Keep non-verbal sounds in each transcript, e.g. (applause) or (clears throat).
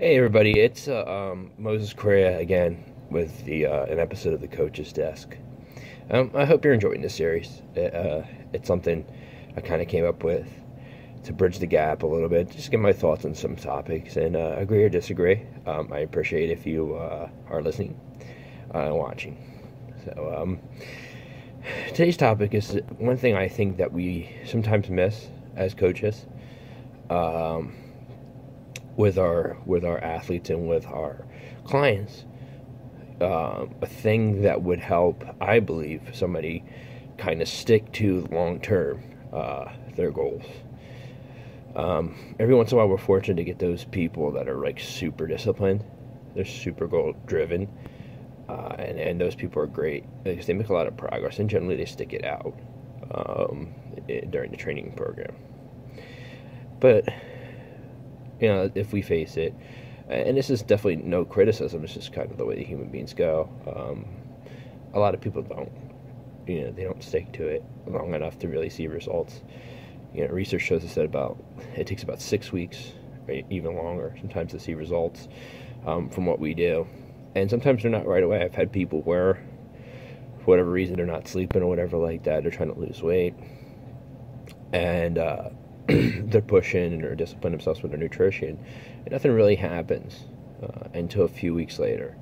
Hey everybody, it's uh, um, Moses Correa again with the uh, an episode of the Coach's Desk. Um, I hope you're enjoying this series. It, uh, it's something I kind of came up with to bridge the gap a little bit, just get my thoughts on some topics, and uh, agree or disagree. Um, I appreciate if you uh, are listening uh, and watching. So um, today's topic is one thing I think that we sometimes miss as coaches. Um, with our with our athletes and with our clients. Uh, a thing that would help, I believe, somebody kind of stick to long term uh, their goals. Um, every once in a while, we're fortunate to get those people that are like super disciplined. They're super goal driven, uh, and and those people are great because they make a lot of progress and generally they stick it out um, during the training program. But you know, if we face it. And this is definitely no criticism. It's just kind of the way human beings go. Um, a lot of people don't. You know, they don't stick to it long enough to really see results. You know, research shows us that about it takes about six weeks, even longer, sometimes to see results um, from what we do. And sometimes they're not right away. I've had people where, for whatever reason, they're not sleeping or whatever like that. They're trying to lose weight, and uh, (clears throat) they're pushing and or discipline themselves with their nutrition, and nothing really happens uh, until a few weeks later.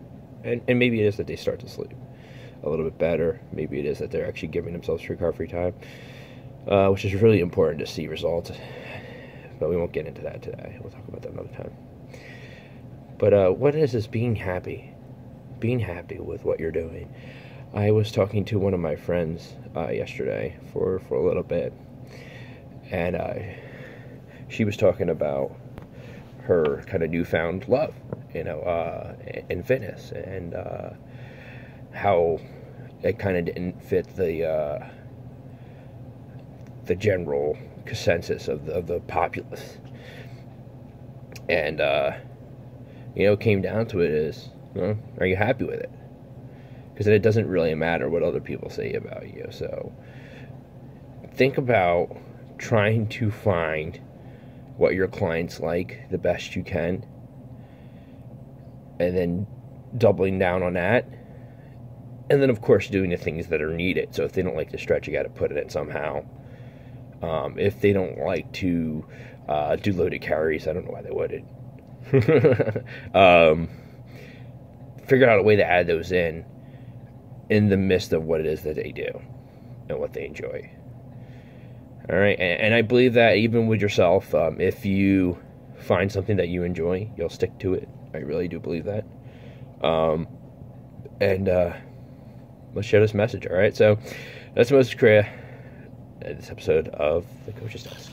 And, and maybe it is that they start to sleep a little bit better. Maybe it is that they're actually giving themselves recovery time, uh, which is really important to see results. But we won't get into that today. We'll talk about that another time. But uh, what is this being happy? Being happy with what you're doing. I was talking to one of my friends uh, yesterday for, for a little bit and uh, she was talking about her kind of newfound love, you know, uh, in fitness, and uh, how it kind of didn't fit the uh, the general consensus of the, of the populace, and uh, you know, came down to it is, well, are you happy with it? Because it doesn't really matter what other people say about you. So think about trying to find what your clients like the best you can and then doubling down on that and then of course doing the things that are needed. So if they don't like to stretch you got to put it in somehow. Um, if they don't like to uh, do loaded carries i don't know why they wouldn't (laughs) um, figure out a way to add those in in the midst of what it is that they do and what they enjoy all right, and, and I believe that even with yourself, um, if you find something that you enjoy, you'll stick to it. I really do believe that. Um, and uh, let's share this message. All right, so that's Moses Correa. This episode of the Coach's Desk.